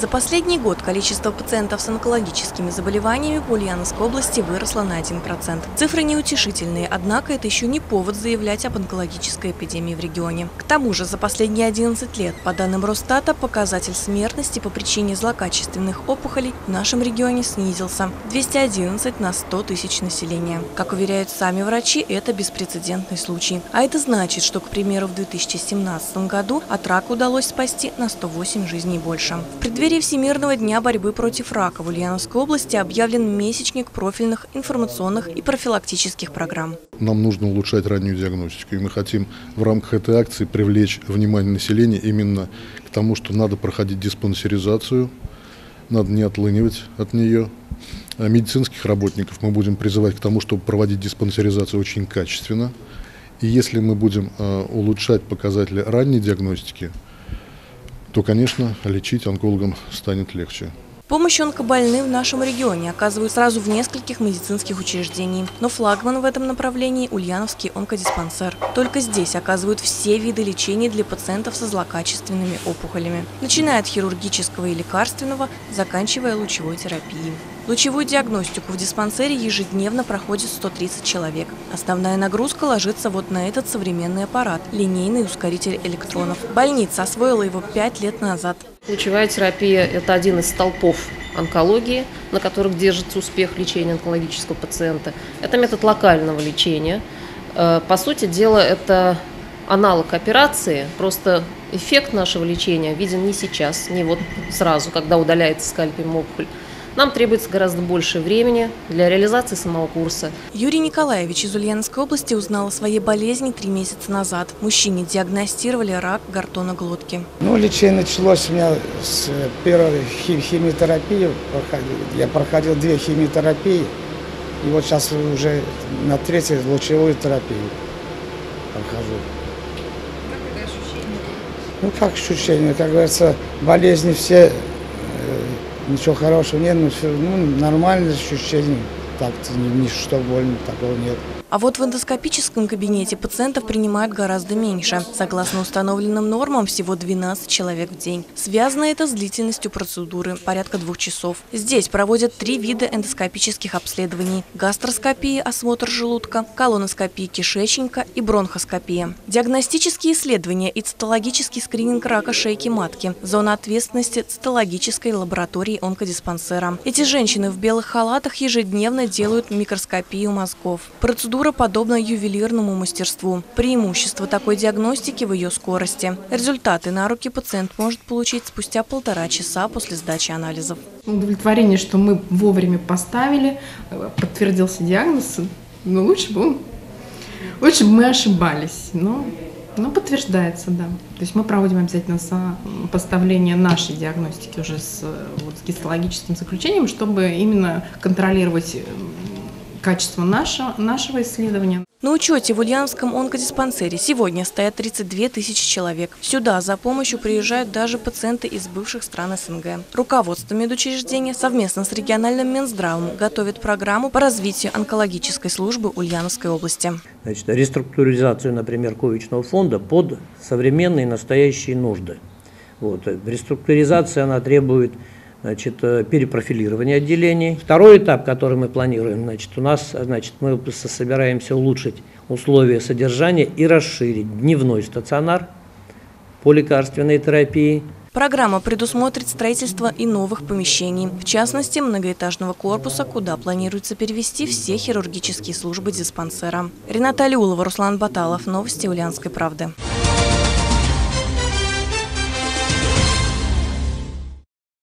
За последний год количество пациентов с онкологическими заболеваниями по Ульяновской области выросло на 1%. Цифры неутешительные, однако это еще не повод заявлять об онкологической эпидемии в регионе. К тому же за последние 11 лет, по данным Росстата, показатель смертности по причине злокачественных опухолей в нашем регионе снизился – 211 на 100 тысяч населения. Как уверяют сами врачи, это беспрецедентный случай. А это значит, что, к примеру, в 2017 году от рака удалось спасти на 108 жизней больше. В преддверии Всемирного дня борьбы против рака в Ульяновской области объявлен месячник профильных информационных и профилактических программ. Нам нужно улучшать раннюю диагностику, и мы хотим в рамках этой акции привлечь внимание населения именно к тому, что надо проходить диспансеризацию, надо не отлынивать от нее. А медицинских работников мы будем призывать к тому, чтобы проводить диспансеризацию очень качественно. И если мы будем э, улучшать показатели ранней диагностики, то, конечно, лечить онкологам станет легче. Помощь онкобольным в нашем регионе оказывают сразу в нескольких медицинских учреждениях. Но флагман в этом направлении – Ульяновский онкодиспансер. Только здесь оказывают все виды лечения для пациентов со злокачественными опухолями. Начиная от хирургического и лекарственного, заканчивая лучевой терапией. Лучевую диагностику в диспансере ежедневно проходит 130 человек. Основная нагрузка ложится вот на этот современный аппарат – линейный ускоритель электронов. Больница освоила его 5 лет назад. Лучевая терапия – это один из столпов онкологии, на которых держится успех лечения онкологического пациента. Это метод локального лечения. Э, по сути дела, это аналог операции, просто эффект нашего лечения виден не сейчас, не вот сразу, когда удаляется скальпелем опухоль, нам требуется гораздо больше времени для реализации самого курса. Юрий Николаевич из Ульяновской области узнал о своей болезни три месяца назад. Мужчине диагностировали рак гортона глотки. Ну, лечение началось у меня с первой химиотерапии. Я проходил две химиотерапии. И вот сейчас уже на третью лучевую терапию прохожу. Как это ощущение? Ну, как ощущение? Как говорится, болезни все Ничего хорошего нет, но все, ну, нормальное ощущение. Так-то ничто больно такого нет. А вот в эндоскопическом кабинете пациентов принимают гораздо меньше. Согласно установленным нормам, всего 12 человек в день. Связано это с длительностью процедуры – порядка двух часов. Здесь проводят три вида эндоскопических обследований – гастроскопия, осмотр желудка, колоноскопия кишечника и бронхоскопия. Диагностические исследования и цитологический скрининг рака шейки матки – зона ответственности цитологической лаборатории онкодиспансера. Эти женщины в белых халатах ежедневно делают микроскопию мозгов. Процедура подобна ювелирному мастерству. Преимущество такой диагностики в ее скорости. Результаты на руки пациент может получить спустя полтора часа после сдачи анализов. Удовлетворение, что мы вовремя поставили, подтвердился диагноз, но лучше бы он, лучше бы мы ошибались. Но но подтверждается, да. То есть мы проводим обязательно поставление нашей диагностики уже с, вот, с гистологическим заключением, чтобы именно контролировать качество нашего, нашего исследования. На учете в Ульяновском онкодиспансере сегодня стоят 32 тысячи человек. Сюда за помощью приезжают даже пациенты из бывших стран СНГ. Руководство медучреждения совместно с региональным Минздравом готовит программу по развитию онкологической службы Ульяновской области. Значит, реструктуризацию, например, коечного фонда под современные настоящие нужды. Вот. Реструктуризация она требует значит, э, перепрофилирование отделений. Второй этап, который мы планируем, значит, у нас, значит, мы собираемся улучшить условия содержания и расширить дневной стационар по лекарственной терапии. Программа предусмотрит строительство и новых помещений, в частности, многоэтажного корпуса, куда планируется перевести все хирургические службы диспансера. Рената Алиулова, Руслан Баталов. Новости Ульянской правды.